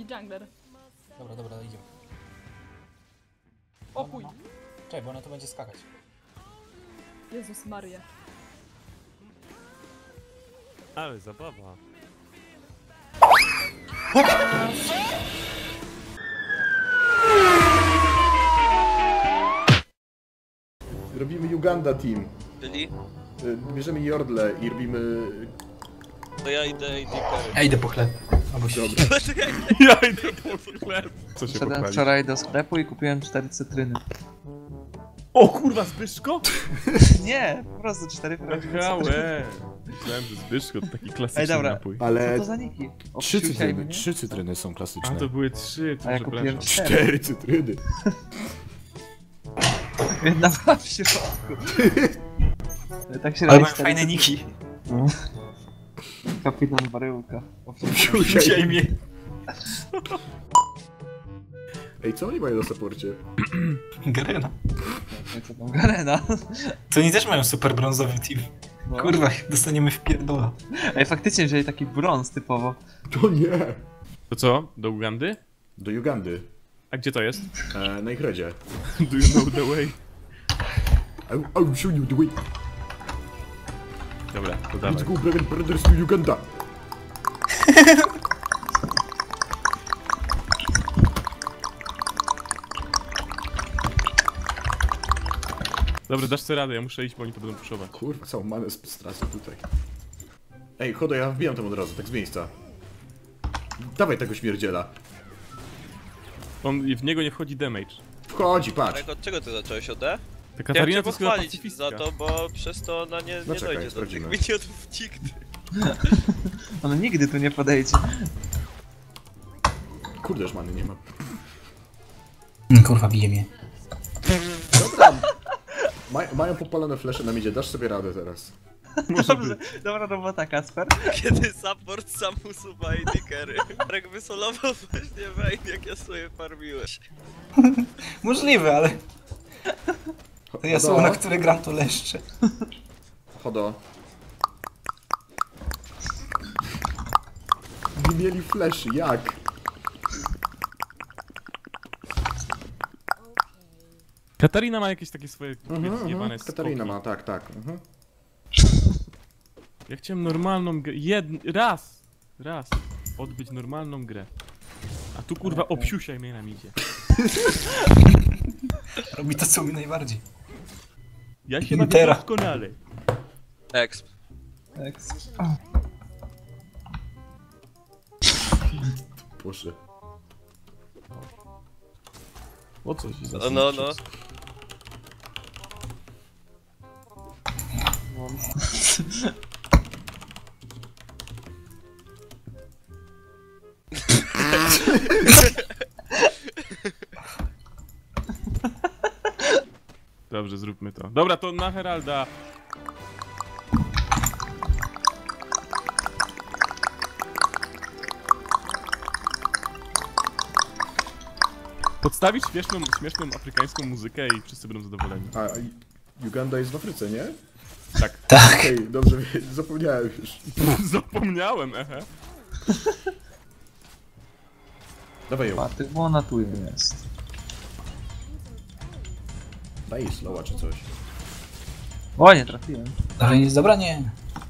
i jungler. Dobra, dobra, idziemy. O chuj! Czekaj, bo ona tu będzie skakać. Jezus Maria. Ale zabawa. Robimy Uganda Team. Byli? Y, Bierzemy Jordle i robimy... To ja idę carry. Ja idę po chleb. Albo się Dobra. Ja idę po chleb. Co się Wszedłem pochwalić? wczoraj do sklepu i kupiłem cztery cytryny. O kurwa, Zbyszko? Nie, po prostu cztery prawdziwe Aha, cytryny. łe. Myślałem, że Zbyszko to taki klasyczny Ej, dobra. napój. Co Ale to za niki? O, trzy cytryny, mnie? trzy cytryny są A klasyczne. to były trzy, to A ja przepraszam. kupiłem cztery. Cztery cytryny. Jedna była w środku. tak się Ale robi mają cztery fajne cytryny. niki. Kapitan Baryłka. I- mnie. Ej, co oni mają na saporcie? Garena. Co tam, Garena? To oni też mają super brązowy team. No. Kurwa, dostaniemy w pierdola. Ej, faktycznie wzięli taki brąz typowo. To nie! To co? Do Ugandy? Do Ugandy. A gdzie to jest? E, na ich redzie. Do you know the way? I, I show you the way. Dobra, to Let's dawaj. go, Braven Brothers to Uganda. Dobra, dasz sobie radę, ja muszę iść, bo oni to będą puszować. Kurwa, całą manę stracę tutaj. Ej, chodo, ja wbijam tam od razu, tak z miejsca. Dawaj tego śmierdziela. On, w niego nie wchodzi damage. Wchodzi, patrz. Marek, od czego ty zacząłeś ode? Ta Katarina cię to pochwalić za to, bo przez to ona nie, nie No czekaj, dojdzie do tych miniotów nigdy. Ono nigdy tu nie podejdzie. Kurde, już many nie ma. Mm, Kurwa, bije mnie. Dobra. Maj, mają popalone flesze na midzie, dasz sobie radę teraz. Dobrze, dobra robota, Kasper. Kiedy support sam usuwa carry. Marek wysolował właśnie Vayne, jak ja sobie farmiłeś. Możliwe, ale to ja Chodo, na które gram to leszcze. Chodo. Nie mieli fleszy, jak? Katarina ma jakieś takie swoje Mhm, mhm. skoki. Katarina ma, tak, tak. Mhm. Ja chciałem normalną grę. Jed... Raz! Raz. Odbyć normalną grę. A tu kurwa obsiusiaj mnie na midzie. Robi to, co mi najbardziej. Ja się bawię Intera. doskonale. Exp. Eks. Boże. O co się No, no, no. zróbmy to. Dobra, to na Heralda. Podstawić śmieszną, śmieszną afrykańską muzykę i wszyscy będą zadowoleni. A, a Uganda jest w Afryce, nie? Tak. Tak. Okej, dobrze, wie- zapomniałem już. Zapomniałem, ehe. Dawaj ją, Paty, bo ona tu jest. Daj slowa czy coś. O, nie trafiłem. Ale nie jest dobra? Nie.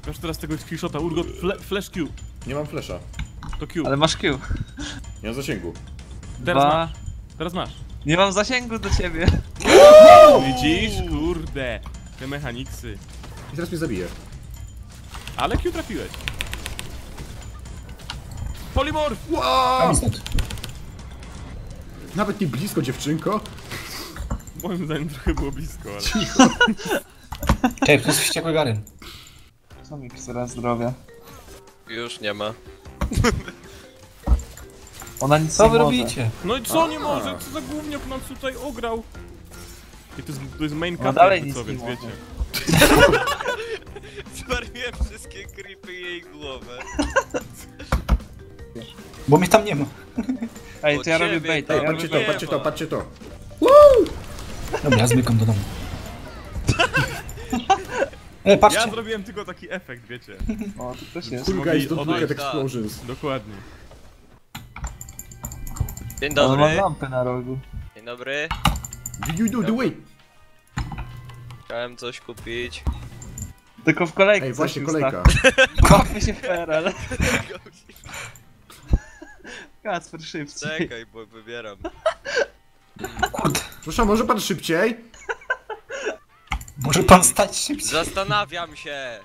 Masz teraz tego skillshota, Urgot, fle, flash Q. Nie mam flesza. To Q. Ale masz Q. Nie mam zasięgu. Teraz Dwa. masz. Teraz masz. Nie mam zasięgu do ciebie. Widzisz? Kurde. Te mechaniksy. I teraz mnie zabije. Ale Q trafiłeś. Polymorf! Wow! Nawet nie blisko, dziewczynko. Moim zdaniem trochę było blisko, ale... Czekaj, to jest wściekły Garen. Co mi psera zdrowia? Już nie ma. Ona nic Co nie wy może. robicie? No i co nie może? Co za gówniak nam tutaj ograł? I to jest, to jest main No dalej nic co, nie więc może. wiecie. Zwarmiłem wszystkie creepy i jej głowę. Bo mnie tam nie ma. Ej, to ja robię ciebie, baita, Ej, ja patrzcie robię to, patrzcie to, patrzcie to. Dobra, ja zmykam do domu. E, patrzcie. Ja zrobiłem tylko taki efekt, wiecie. O, tu też jest. Cool guys don't look at tak. explosions. Dokładnie. Dzień dobry. lampę na rogu. Dzień dobry. You do the way! Chciałem coś kupić. Tylko w kolejce. Ej, właśnie kolejka. ustaw. Bawmy się w PRL. Kacper szybciej. Czekaj, bo wybieram. Kurde. Proszę, może pan szybciej? Może pan stać szybciej? Zastanawiam się.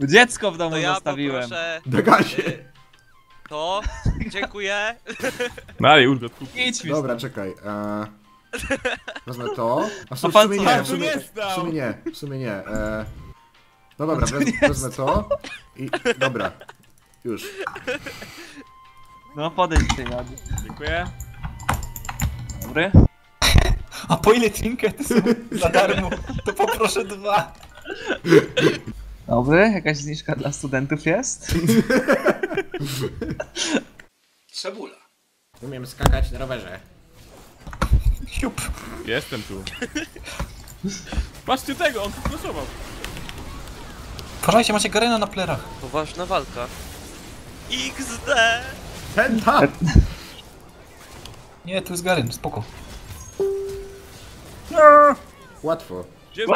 Dziecko w domu To ja zostawiłem. poproszę Dagasie! y, to. Dziękuję. Dalej, Urgot, kup. Idź mi Dobra, czekaj. E... Wezmę to. A w A sumie, w pan sumie co? nie, Pan w sumie, nie w sumie nie, w sumie nie. E... No dobra, wez, wezmę to i... Dobra. Już. No podejdź tej rady. Dziękuję. Dobry? A po ile trinkety są za darmo, to poproszę dwa. Dobry, jakaś zniżka dla studentów jest? Cebula. Umiem skakać na rowerze. Siup. Jestem tu. Patrzcie tego, on tu flashował. Uważajcie, macie Garena na plerach. Poważna walka. XD! Penta! Nie, tu jest Garen, spoko. Łatwo. Gdzie się.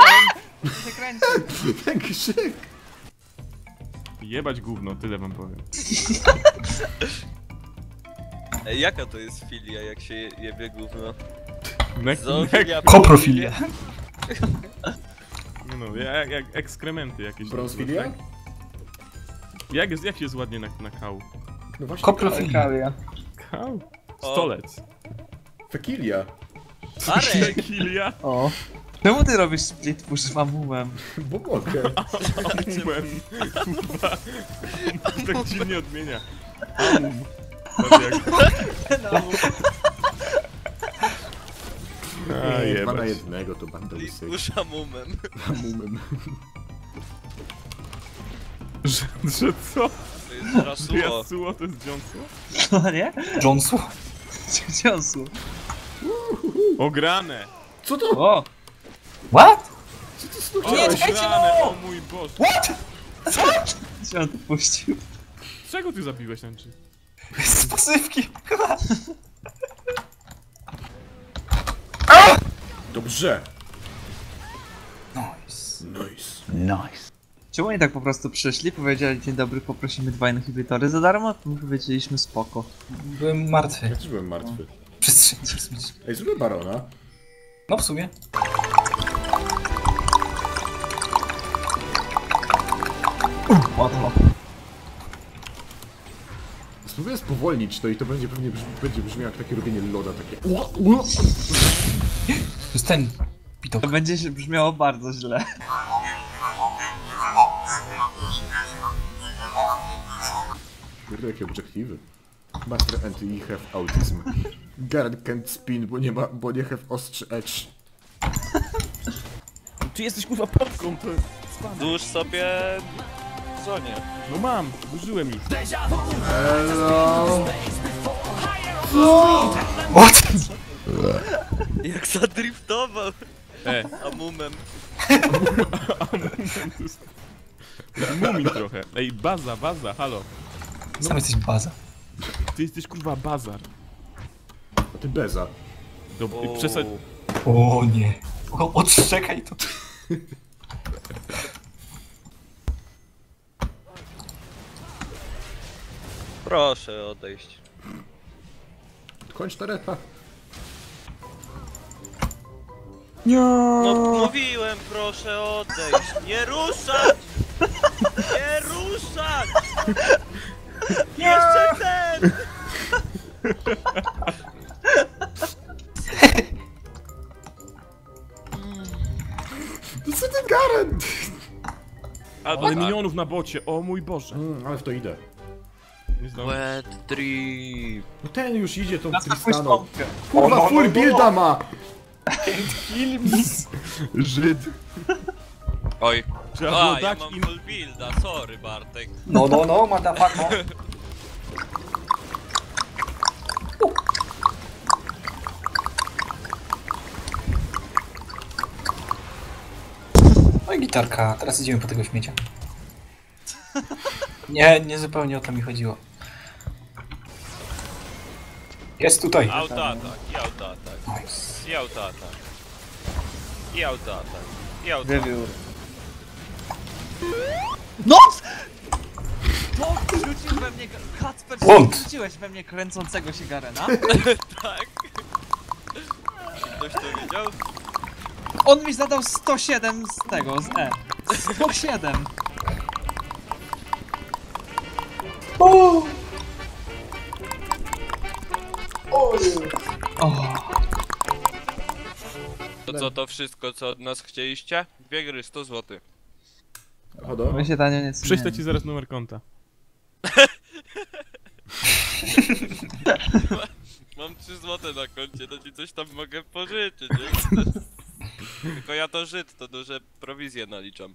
Ten krzyk! Jebać gówno, tyle wam powiem. Ej, jaka to jest filia, jak się je- jebie gówno? Nek, Zoofilia. nek, Koprofilia. no, jak, jak ekskrementy jakieś. Brązfilia? Tak? Jak, jest, jak jest ładnie na, na kał? No właśnie. Koprofilia. Kalia. Stolec. Fekilia. Arek! Kilia. O. Czemu ty robisz split push z mamumem? Bo mogę. Amumem. Kurwa. tak dziwnie odmienia. Amum. Dwa na jednego to banda łysych. Usza mumem. Hamumem. Że, że co? To jest rasuło. Jasuło to jest dziąsło? No nie? Jonesu. Ciosło. Ograne! Co to? O! What? Co ty snu O, Nie, czekajcie, no! O mój Boże! What? Się on tu puścił. Czego ty zabiłeś ten czy? Z pasywki. Dobrze. Nice. Nice. Nice. Czemu oni tak po prostu przyszli, powiedzieli dzień dobry, poprosimy dwa inhibitory za darmo? To my powiedzieliśmy spoko. Byłem martwy. Ja też byłem martwy. Przestrzeń kosmiczna. Ej, zróbmy barona. No w sumie. Łatwo. Spróbuję spowolnić to i to będzie pewnie brzmi, będzie brzmiało jak takie robienie loda, takie... To jest ten. Pitok. To będzie się brzmiało bardzo źle. Kurde, jaki obrzekliwy. Master and you have autism. Garen can't spin, bo nie ma, bo nie have ostrzy edge. Ty jesteś kurwa popką, to... Dłuż sobie... w zonie. No mam, użyłem ich. Hello. What? Jak zadriftował! E, A mumem. mumin trochę. Ej, baza, baza, halo. Sam jesteś baza. Ty jesteś kurwa bazar. A ty beza. Do, przesad... O nie. O, odszczekaj to. Proszę odejść. Kończ tareta. No mówiłem, proszę odejść. Nie ruszać! Nie ruszać! Jeszcze ten! Co ty Garen? Ale milionów na bocie, o mój Boże. Mm, ale w to idę. Nie znam. Wet. No ten już idzie tą Tristaną. Kurwa, no, full no, no. builda ma! Żyd. Oj. Trzeba było A, ja dać mam im... full builda, sorry Bartek. No, no, no, motherfucker. No i gitarka, teraz idziemy po tego śmiecia. Nie, nie zupełnie o to mi chodziło. Jest tutaj. Autoatak, i autoatak, Nice. i autoatak. I autoatak, i autoatak. Wiewiór. No! To rzucił we mnie... Kacper, Błąd. rzuciłeś we mnie kręcącego się Garena? Tak. Ktoś to wiedział? On mi zadał 107 z tego, z E. 107! O! To co, to wszystko, co od nas chcieliście? Dwie gry, 100 zł. Chodo. My się tanio nie Prześlę ci zaraz numer konta. Mam 3 złote na koncie, to ci coś tam mogę pożyczyć, nie? Tylko ja to Żyd, to duże prowizje naliczam.